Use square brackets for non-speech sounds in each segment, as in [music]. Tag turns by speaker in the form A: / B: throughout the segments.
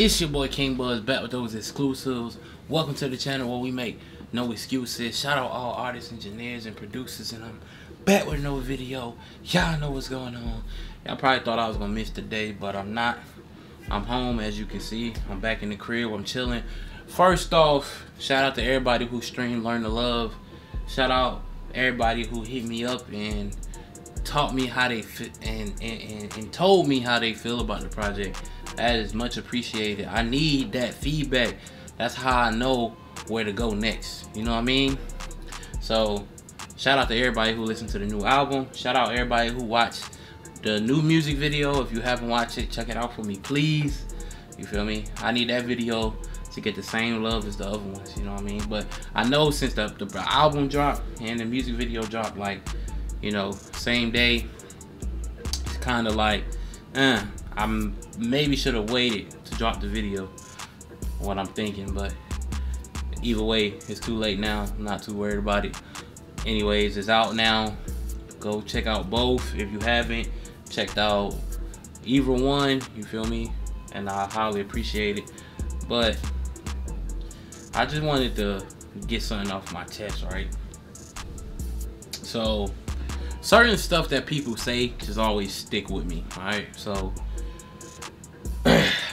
A: It's your boy King Buzz back with those exclusives. Welcome to the channel where we make no excuses. Shout out all artists, engineers, and producers, and I'm back with another video. Y'all know what's going on. Y'all probably thought I was gonna miss the day, but I'm not. I'm home, as you can see. I'm back in the crib. I'm chilling. First off, shout out to everybody who streamed Learn to Love. Shout out everybody who hit me up and taught me how they fit and, and, and, and told me how they feel about the project. That is much appreciated. I need that feedback. That's how I know where to go next. You know what I mean? So shout out to everybody who listened to the new album. Shout out everybody who watched the new music video. If you haven't watched it, check it out for me, please. You feel me? I need that video to get the same love as the other ones. You know what I mean? But I know since the, the album dropped and the music video dropped, like, you know, same day, it's kind of like, uh, I'm maybe should have waited to drop the video. What I'm thinking, but either way, it's too late now. I'm not too worried about it. Anyways, it's out now. Go check out both if you haven't checked out either one. You feel me? And I highly appreciate it. But I just wanted to get something off my chest, right? So certain stuff that people say just always stick with me, alright? So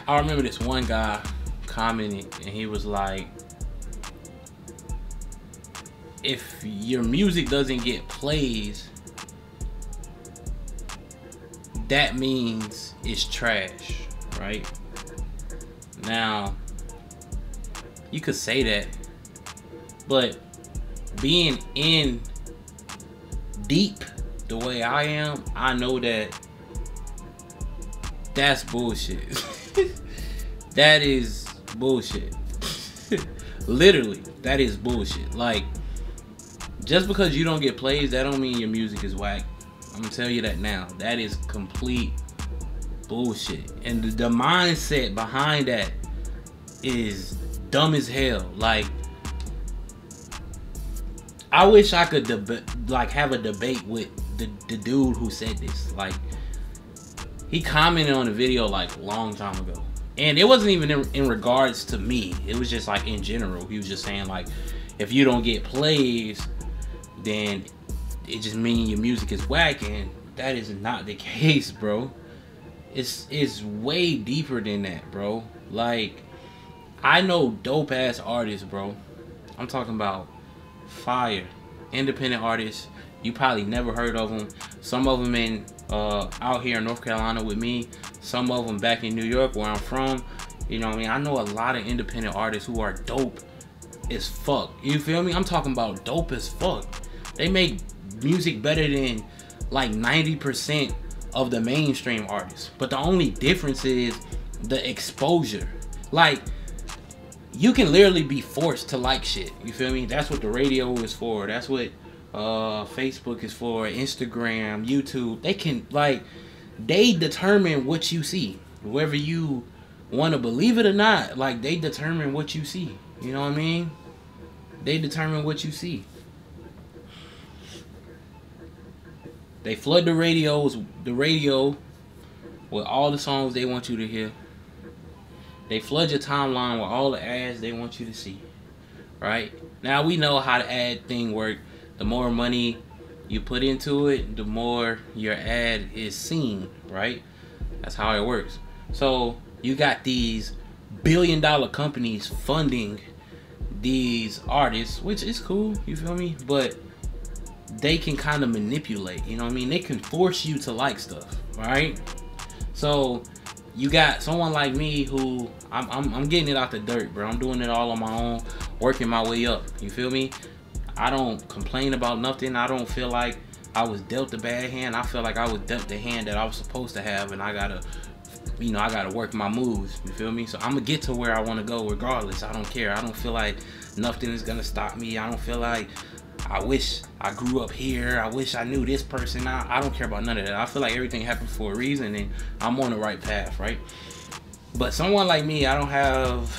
A: I remember this one guy commented and he was like, if your music doesn't get plays, that means it's trash, right? Now, you could say that, but being in deep the way I am, I know that that's bullshit. [laughs] [laughs] that is bullshit. [laughs] Literally, that is bullshit. Like, just because you don't get plays, that don't mean your music is whack. I'm gonna tell you that now. That is complete bullshit. And the, the mindset behind that is dumb as hell. Like, I wish I could like have a debate with the, the dude who said this. Like, he commented on the video like a long time ago. And it wasn't even in, in, regards to me. It was just like in general. He was just saying like if you don't get plays then it just means your music is whack and that is not the [laughs] case bro. It's it's way deeper than that bro. Like i know dope ass artists bro. I'm talking about fire independent artists. You probably never heard of them some of them in uh, out here in North Carolina with me. Some of them back in New York where I'm from. You know I mean? I know a lot of independent artists who are dope as fuck. You feel me? I'm talking about dope as fuck. They make music better than like 90% of the mainstream artists. But the only difference is the exposure. Like, you can literally be forced to like shit. You feel me? That's what the radio is for. That's what uh, Facebook is for, Instagram, YouTube. They can like they determine what you see, whether you want to believe it or not. Like they determine what you see. You know what I mean? They determine what you see. They flood the radios, the radio, with all the songs they want you to hear. They flood your timeline with all the ads they want you to see. Right now, we know how the ad thing work the more money you put into it, the more your ad is seen, right? That's how it works. So you got these billion dollar companies funding these artists, which is cool, you feel me? But they can kind of manipulate, you know what I mean? They can force you to like stuff, right? So you got someone like me who I'm, I'm, I'm getting it out the dirt, bro. I'm doing it all on my own, working my way up, you feel me? I don't complain about nothing. I don't feel like I was dealt a bad hand. I feel like I was dealt the hand that I was supposed to have, and I gotta, you know, I gotta work my moves. You feel me? So I'm gonna get to where I want to go regardless. I don't care. I don't feel like nothing is gonna stop me. I don't feel like I wish I grew up here. I wish I knew this person. I, I don't care about none of that. I feel like everything happened for a reason, and I'm on the right path, right? But someone like me, I don't have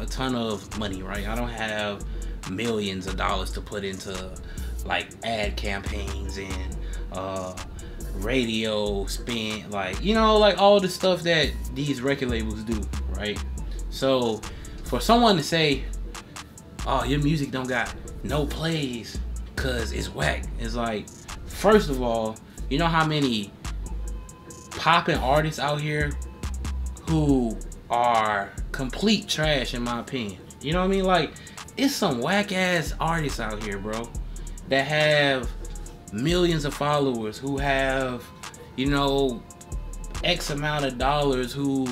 A: a ton of money, right? I don't have millions of dollars to put into like ad campaigns and uh, radio spin, like you know, like all the stuff that these record labels do, right? So for someone to say, "Oh, your music don't got no plays cuz it's whack." It's like first of all, you know how many popping artists out here who are complete trash in my opinion. You know what I mean? Like it's some whack ass artists out here, bro, that have millions of followers who have, you know, X amount of dollars who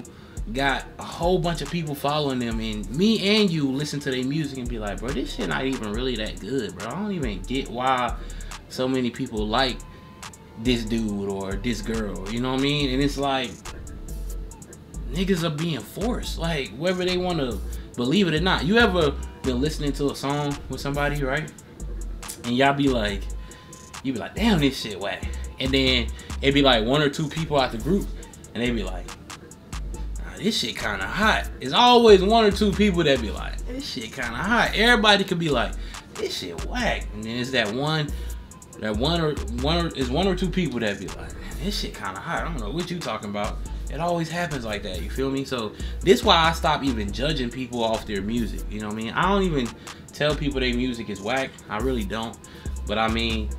A: got a whole bunch of people following them and me and you listen to their music and be like, bro, this shit not even really that good, bro. I don't even get why so many people like this dude or this girl. You know what I mean? And it's like niggas are being forced. Like whether they want to believe it or not. You ever been listening to a song with somebody, right? And y'all be like, you be like, damn, this shit whack. And then it'd be like one or two people out the group, and they'd be like, nah, this shit kind of hot. It's always one or two people that be like, this shit kind of hot. Everybody could be like, this shit whack. And then it's that one, that one or one or is one or two people that be like, this shit kind of hot. I don't know what you talking about. It always happens like that. You feel me? So this why I stop even judging people off their music. You know what I mean? I don't even tell people their music is whack. I really don't. But I mean,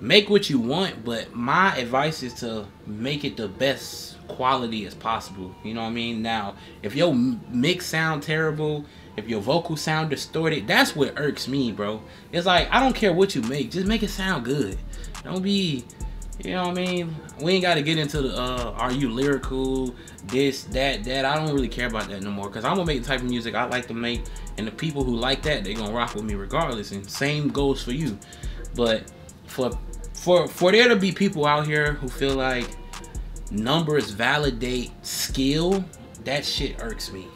A: make what you want. But my advice is to make it the best quality as possible. You know what I mean? Now, if your mix sound terrible, if your vocals sound distorted, that's what irks me, bro. It's like I don't care what you make, just make it sound good. Don't be you know what I mean? We ain't got to get into the uh, are you lyrical, this, that, that. I don't really care about that no more because I'm gonna make the type of music I like to make, and the people who like that they gonna rock with me regardless. And same goes for you. But for for for there to be people out here who feel like numbers validate skill, that shit irks me.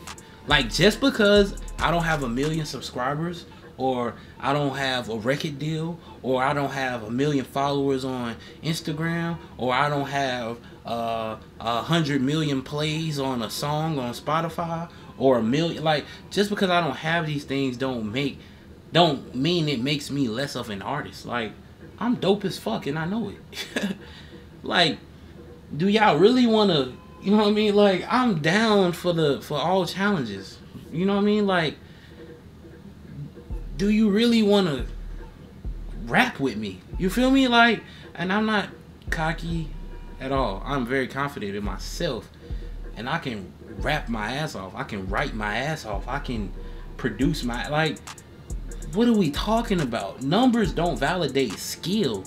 A: Like just because I don't have a million subscribers or I don't have a record deal, or I don't have a million followers on Instagram, or I don't have uh, a hundred million plays on a song on Spotify, or a million. Like just because I don't have these things, don't make, don't mean it makes me less of an artist. Like I'm dope as fuck, and I know it. [laughs] like, do y'all really want to? You know what I mean? Like I'm down for the for all challenges. You know what I mean? Like do you really want to rap with me? You feel me? Like, and I'm not cocky at all. I'm very confident in myself, and I can rap my ass off. I can write my ass off. I can produce my like. What are we talking about? Numbers don't validate skill.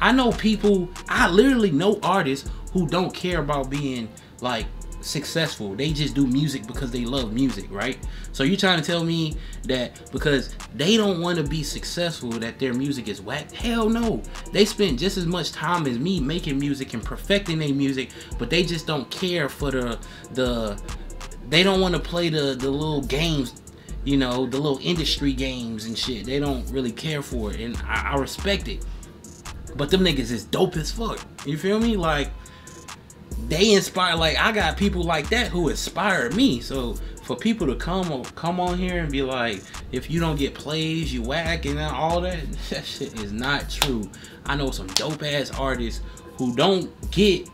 A: I know people. I literally know artists who don't care about being like successful. They just do music because they love music, right? So you're trying to tell me that because they don't want to be successful that their music is whack? Hell no. They spend just as much time as me making music and perfecting their music, but they just don't care for the the they don't want to play the the little games you know, the little industry games and shit. They don't really care for it, and I, I respect it. But them niggas is dope as fuck. You feel me? Like, they inspire like I got people like that who inspire me. So for people to come come on here and be like, if you don't get plays, you whack and all that, [laughs] that shit is not true. I know some dope ass artists who don't get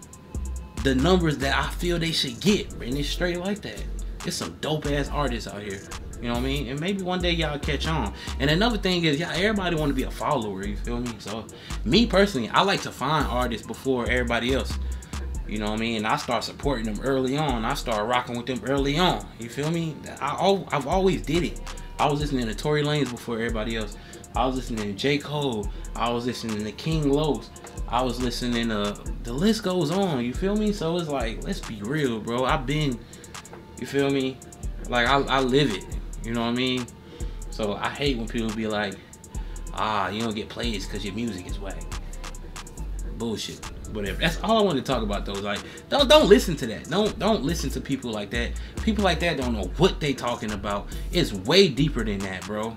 A: the numbers that I feel they should get, and it's straight like that. It's some dope ass artists out here. You know what I mean? And maybe one day y'all catch on. And another thing is, y'all everybody want to be a follower. You feel me? So me personally, I like to find artists before everybody else. You know what I mean? I start supporting them early on. I start rocking with them early on. You feel me? I, I've always did it. I was listening to Tory Lanez before everybody else. I was listening to J. Cole. I was listening to King Los. I was listening to the list goes on. You feel me? So it's like, let's be real, bro. I've been, you feel me? Like I, I live it. You know what I mean? So I hate when people be like, ah, you don't get plays because your music is whack. Bullshit whatever. That's all I want to talk about though. Like, don't don't listen to that. Don't don't listen to people like that. People like that don't know what they talking about. It's way deeper than that, bro.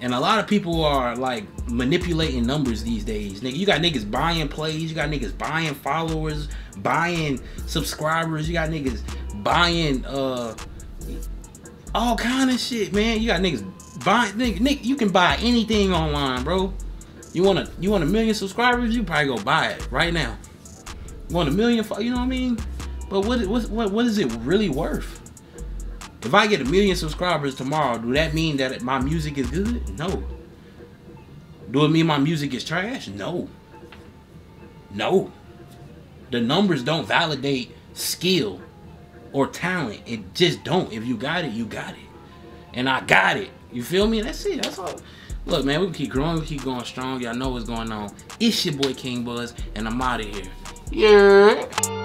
A: And a lot of people are like manipulating numbers these days. Nigga, you got niggas buying plays, you got niggas buying followers, buying subscribers, you got niggas buying uh all kind of shit, man. You got niggas buying nigga, nigga you can buy anything online, bro. You want a you want a million subscribers? You probably go buy it right now. You want a million? You know what I mean? But what what what, what is it really worth? If I get a million subscribers tomorrow, do that mean that my music is good? No. Do it mean my music is trash? No. No. The numbers don't validate skill or talent. It just don't. If you got it, you got it. And I got it. You feel me? That's it. That's all. Look, man, we keep growing, we keep going strong. Y'all know what's going on. It's your boy King Buzz, and I'm out of here. Yeah.